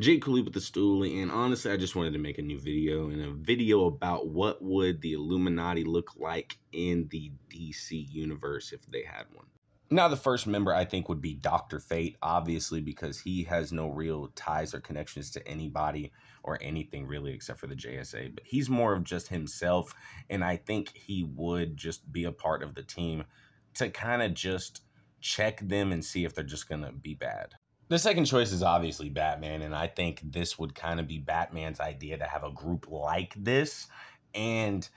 Jake Cooley with the Stoolie, and honestly, I just wanted to make a new video and a video about what would the Illuminati look like in the DC universe if they had one. Now, the first member I think would be Dr. Fate, obviously, because he has no real ties or connections to anybody or anything really except for the JSA. But he's more of just himself. And I think he would just be a part of the team to kind of just check them and see if they're just going to be bad. The second choice is obviously Batman. And I think this would kind of be Batman's idea to have a group like this. And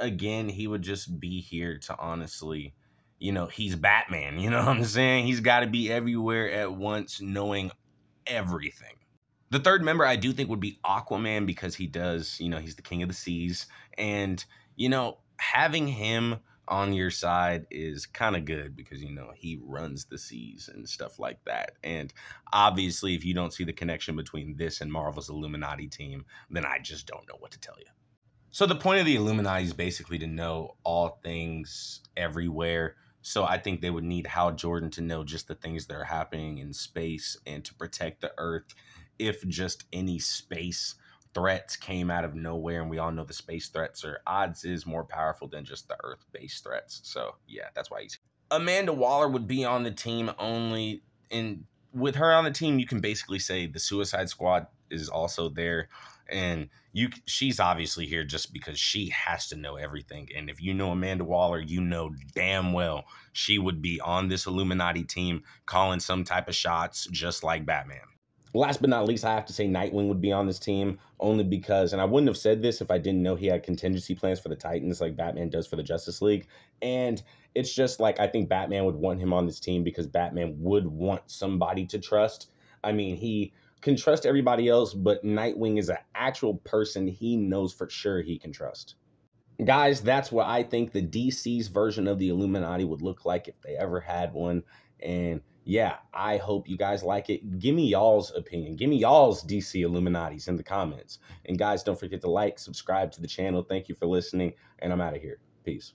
again, he would just be here to honestly you know, he's Batman. You know what I'm saying? He's got to be everywhere at once, knowing everything. The third member I do think would be Aquaman because he does, you know, he's the king of the seas. And, you know, having him on your side is kind of good because, you know, he runs the seas and stuff like that. And obviously, if you don't see the connection between this and Marvel's Illuminati team, then I just don't know what to tell you. So the point of the Illuminati is basically to know all things everywhere so I think they would need Hal Jordan to know just the things that are happening in space and to protect the Earth if just any space threats came out of nowhere. And we all know the space threats are odds is more powerful than just the Earth based threats. So yeah, that's why he's Amanda Waller would be on the team only in with her on the team, you can basically say the Suicide Squad is also there and you she's obviously here just because she has to know everything and if you know amanda waller you know damn well she would be on this illuminati team calling some type of shots just like batman last but not least i have to say nightwing would be on this team only because and i wouldn't have said this if i didn't know he had contingency plans for the titans like batman does for the justice league and it's just like i think batman would want him on this team because batman would want somebody to trust i mean he can trust everybody else, but Nightwing is an actual person he knows for sure he can trust. Guys, that's what I think the DC's version of the Illuminati would look like if they ever had one. And yeah, I hope you guys like it. Give me y'all's opinion. Give me y'all's DC Illuminatis in the comments. And guys, don't forget to like, subscribe to the channel. Thank you for listening. And I'm out of here. Peace.